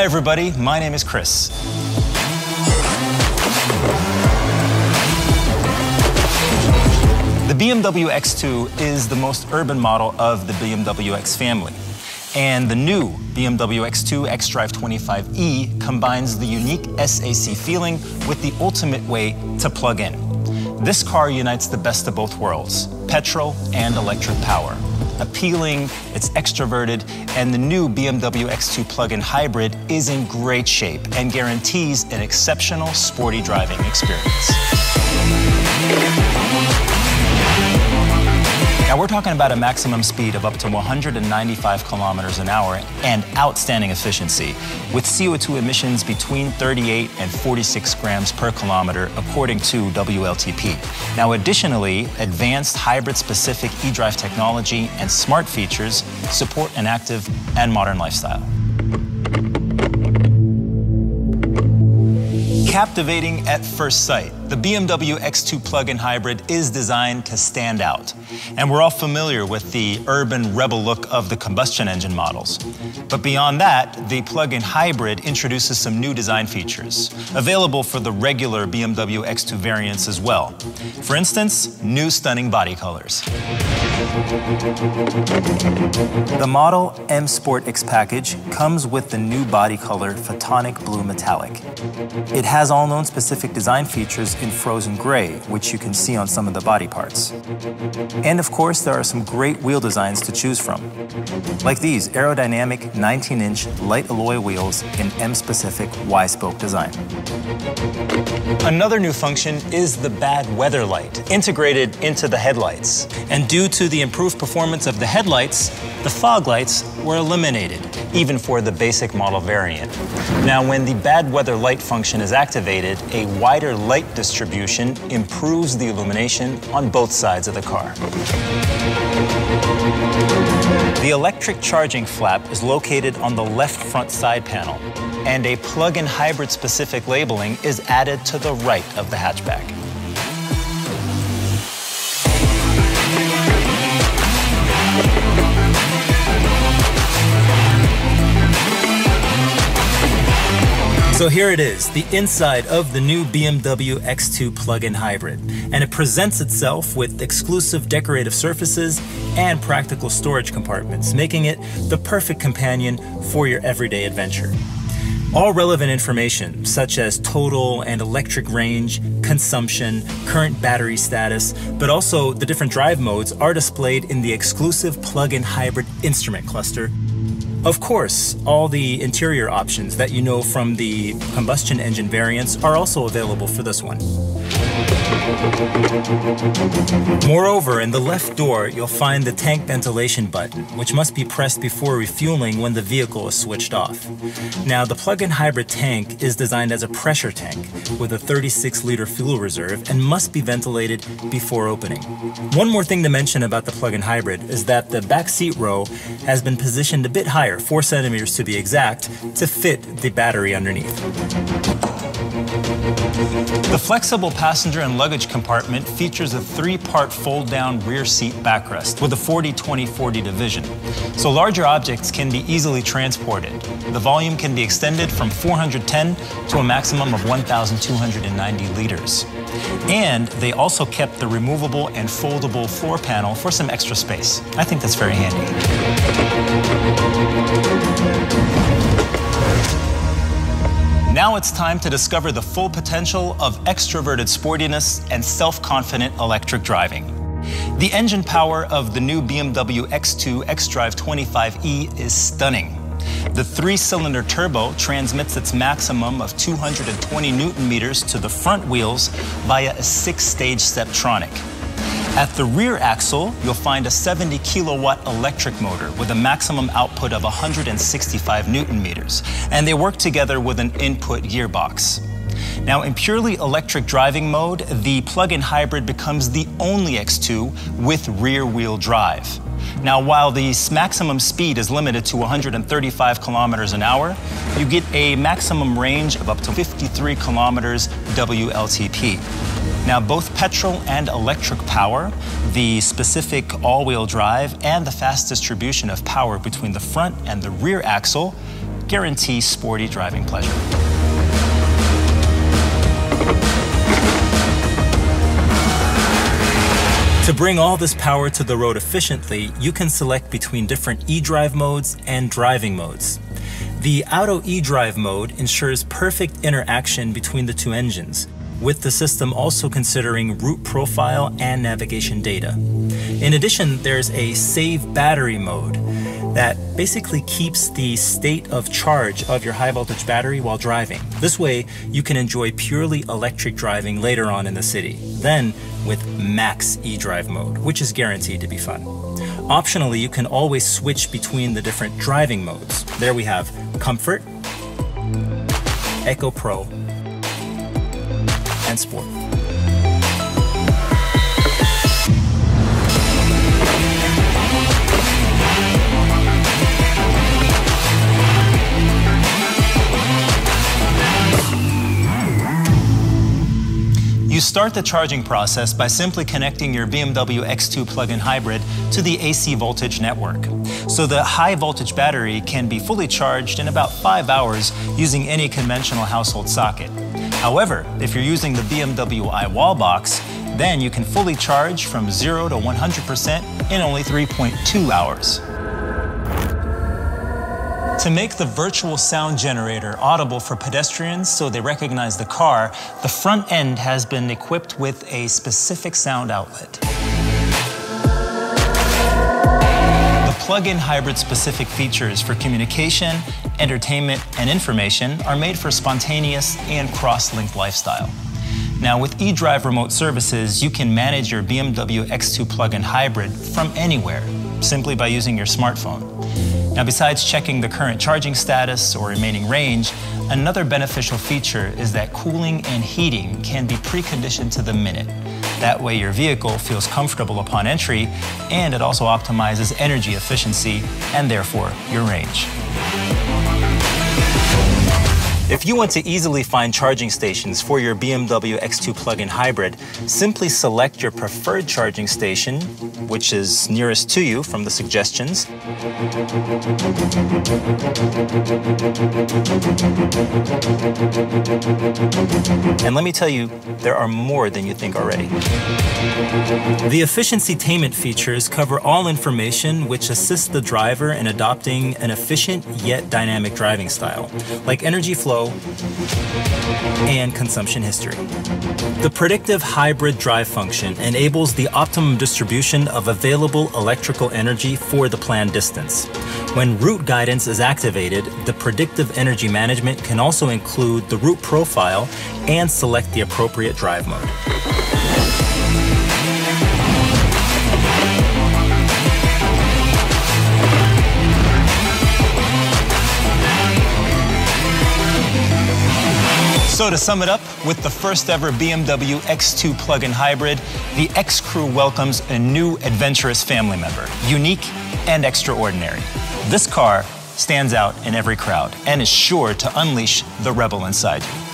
Hi, everybody. My name is Chris. The BMW X2 is the most urban model of the BMW X family. And the new BMW X2 xDrive 25e combines the unique SAC feeling with the ultimate way to plug in. This car unites the best of both worlds, petrol and electric power. Appealing, it's extroverted, and the new BMW X2 plug-in hybrid is in great shape and guarantees an exceptional sporty driving experience. Now we're talking about a maximum speed of up to 195 kilometers an hour and outstanding efficiency with CO2 emissions between 38 and 46 grams per kilometer according to WLTP. Now additionally, advanced hybrid specific eDrive technology and smart features support an active and modern lifestyle. Captivating at first sight, the BMW X2 plug-in hybrid is designed to stand out. And we're all familiar with the urban rebel look of the combustion engine models. But beyond that, the plug-in hybrid introduces some new design features, available for the regular BMW X2 variants as well. For instance, new stunning body colors. The Model M Sport X package comes with the new body color Phytonic Blue Metallic. It has all known specific design features in frozen gray, which you can see on some of the body parts. And of course, there are some great wheel designs to choose from, like these aerodynamic 19-inch light alloy wheels in M-specific Y-spoke design. Another new function is the bad weather light, integrated into the headlights. And due to the improved performance of the headlights, the fog lights were eliminated, even for the basic model variant. Now, when the bad weather light function is activated, a wider light distribution improves the illumination on both sides of the car. The electric charging flap is located on the left front side panel, and a plug-in hybrid specific labeling is added to the right of the hatchback. So here it is, the inside of the new BMW X2 plug-in hybrid. And it presents itself with exclusive decorative surfaces and practical storage compartments, making it the perfect companion for your everyday adventure. All relevant information, such as total and electric range, consumption, current battery status, but also the different drive modes, are displayed in the exclusive plug-in hybrid instrument cluster of course, all the interior options that you know from the combustion engine variants are also available for this one. Moreover, in the left door, you'll find the tank ventilation button, which must be pressed before refueling when the vehicle is switched off. Now, the plug-in hybrid tank is designed as a pressure tank with a 36-liter fuel reserve and must be ventilated before opening. One more thing to mention about the plug-in hybrid is that the back seat row has been positioned a bit higher, 4 centimeters to be exact, to fit the battery underneath. The flexible passenger and luggage compartment features a three-part fold-down rear seat backrest with a 40-20-40 division, so larger objects can be easily transported. The volume can be extended from 410 to a maximum of 1,290 liters. And they also kept the removable and foldable floor panel for some extra space. I think that's very handy. Now it's time to discover the full potential of extroverted sportiness and self-confident electric driving. The engine power of the new BMW X2 xDrive 25e is stunning. The three-cylinder turbo transmits its maximum of 220 newton meters to the front wheels via a six-stage Steptronic. At the rear axle, you'll find a 70 kilowatt electric motor with a maximum output of 165 newton meters, and they work together with an input gearbox. Now, in purely electric driving mode, the plug-in hybrid becomes the only X2 with rear-wheel drive. Now, while the maximum speed is limited to 135 kilometers an hour, you get a maximum range of up to 53 kilometers WLTP. Now, both petrol and electric power, the specific all-wheel drive, and the fast distribution of power between the front and the rear axle guarantee sporty driving pleasure. To bring all this power to the road efficiently, you can select between different eDrive modes and driving modes. The Auto eDrive mode ensures perfect interaction between the two engines, with the system also considering route profile and navigation data. In addition, there's a save battery mode that basically keeps the state of charge of your high voltage battery while driving. This way, you can enjoy purely electric driving later on in the city. Then, with max eDrive mode, which is guaranteed to be fun. Optionally, you can always switch between the different driving modes. There we have Comfort, Eco Pro, and Sport. You start the charging process by simply connecting your BMW X2 plug-in hybrid to the AC voltage network. So the high voltage battery can be fully charged in about five hours using any conventional household socket. However, if you're using the BMW i Wallbox, then you can fully charge from 0 to 100% in only 3.2 hours. To make the virtual sound generator audible for pedestrians so they recognize the car, the front end has been equipped with a specific sound outlet. The plug-in hybrid specific features for communication, entertainment, and information are made for spontaneous and cross-linked lifestyle. Now with eDrive remote services, you can manage your BMW X2 plug-in hybrid from anywhere, simply by using your smartphone. Now, besides checking the current charging status or remaining range, another beneficial feature is that cooling and heating can be preconditioned to the minute. That way your vehicle feels comfortable upon entry, and it also optimizes energy efficiency and therefore your range. If you want to easily find charging stations for your BMW X2 plug-in hybrid, simply select your preferred charging station, which is nearest to you from the suggestions. And let me tell you, there are more than you think already. The efficiency-tainment features cover all information which assists the driver in adopting an efficient yet dynamic driving style, like energy flow, and consumption history. The predictive hybrid drive function enables the optimum distribution of available electrical energy for the planned distance. When route guidance is activated, the predictive energy management can also include the route profile and select the appropriate drive mode. So to sum it up, with the first ever BMW X2 plug-in hybrid, the X-Crew welcomes a new adventurous family member, unique and extraordinary. This car stands out in every crowd and is sure to unleash the rebel inside you.